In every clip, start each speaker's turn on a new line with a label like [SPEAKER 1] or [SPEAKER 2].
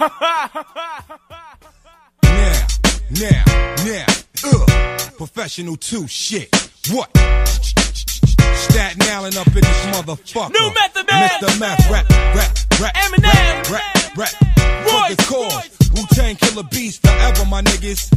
[SPEAKER 1] now, now, now, uh, professional two shit. What? Staten Island up in this motherfucker.
[SPEAKER 2] New Method Man.
[SPEAKER 1] Mr. Meth, rap, rap, rap,
[SPEAKER 2] Eminem.
[SPEAKER 1] rap, rap, rap.
[SPEAKER 2] Royce,
[SPEAKER 1] For the cause. Wu-Tang Killa Bees forever, my niggas.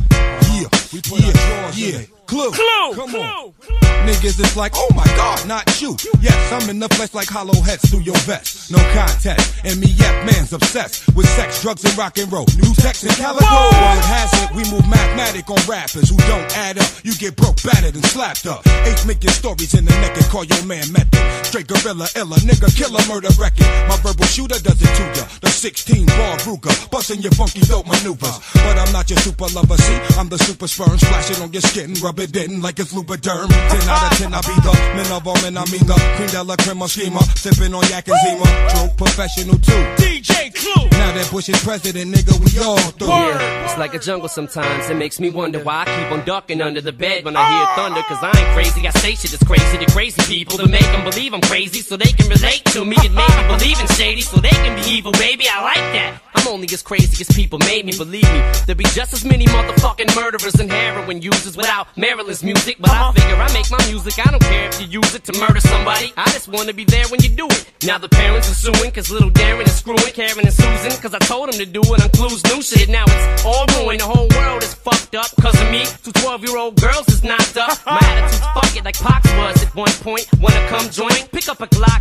[SPEAKER 1] Yeah, we put yeah, yeah. Clue,
[SPEAKER 2] Clue,
[SPEAKER 1] come
[SPEAKER 2] clue,
[SPEAKER 1] on.
[SPEAKER 2] clue.
[SPEAKER 1] Niggas is like, oh my god, not you. Yes, I'm in the flesh like hollow heads through your vest. No contest. And me, yep, man's obsessed with sex, drugs, and rock and roll. New text and calico. Has it, we move mathematic on rappers who don't add up. You get broke, battered, and slapped up. Eight making stories in the neck and call your man method. Straight gorilla, illa, nigga, killer, murder record. My verbal shooter does it to ya. The 16 bar Ruger, busting your funky dope maneuvers. But I'm not your super lover, see, I'm the super sperm, splash it on your skin, rub it in like it's Lubriderm. 10 out of 10, I be the men of all men, I mean the queen de la crema schema, sipping on yak and Zima. True professional too.
[SPEAKER 2] DJ Clue.
[SPEAKER 1] Now that Bush is president, nigga, we all through.
[SPEAKER 3] Yeah, it's like a jungle sometimes. It makes me wonder why I keep on ducking under the bed when I hear ah. thunder. Cause I ain't crazy. I say shit is crazy to crazy people to make them believe I'm crazy so they can relate to me. It made me believe in shady so they can be evil, baby. I like that. Only as crazy as people made me believe me. there'd be just as many motherfucking murderers and heroin users without Marilyn's music. But I figure I make my music. I don't care if you use it to murder somebody. I just wanna be there when you do it. Now the parents are suing cause little Darren is screwing Karen and Susan cause I told them to do it on Clues new shit. Now it's all ruined. The whole world is fucked up cause of me. Two 12 year old girls is knocked up. My attitude's fuck it like Pac's was at one point. Wanna come join? Pick up a Glock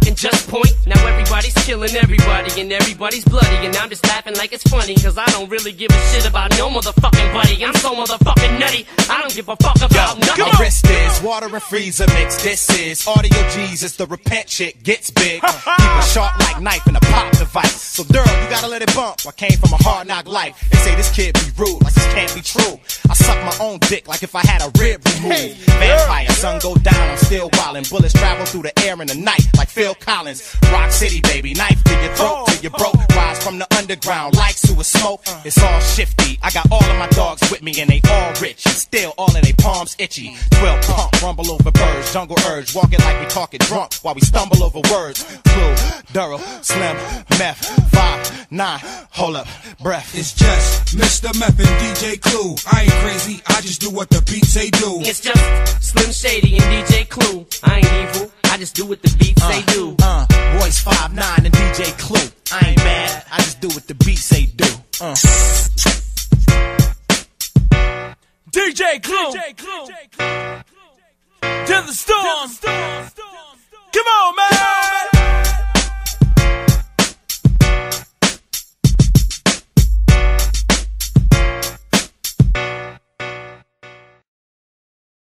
[SPEAKER 3] everybody's killing everybody and everybody's bloody. And I'm just laughing like it's funny cause I don't really give a shit about no motherfucking buddy. I'm so motherfucking nutty. I don't give a fuck about nothing.
[SPEAKER 4] A water and freezer mix. This is audio Jesus. The repent shit gets big. Keep a sharp like knife and a pop device. So, girl, you gotta let it bump. I came from a hard knock life. They say this kid be rude, like this can't be true. I suck my own dick like if I had a rib removed. Vampire, sun go down, I'm still wildin'. Bullets travel through the air in the night like Phil Collins. Rock City, baby, knife to your throat oh, till you broke. Oh. Rise from the underground like sewer smoke. It's all shifty. I got all of my dogs with me and they all rich and still all in their palms itchy. Twelve pump, rumble over birds, jungle urge, walking like we talking drunk while we stumble over words. Clue, Duro, Slim, Meth, Five, Nine, hold up, breath.
[SPEAKER 1] It's just Mr. Meth and DJ Clue. I ain't crazy, I just do what the beats say do.
[SPEAKER 3] It's just Slim Shady and DJ Clue. I ain't evil. I just do what the beats say do.
[SPEAKER 4] Uh, Royce 5'9 and DJ Clue. Just do what the beat say do. Uh.
[SPEAKER 2] DJ Clue. To the storm. Come on, man.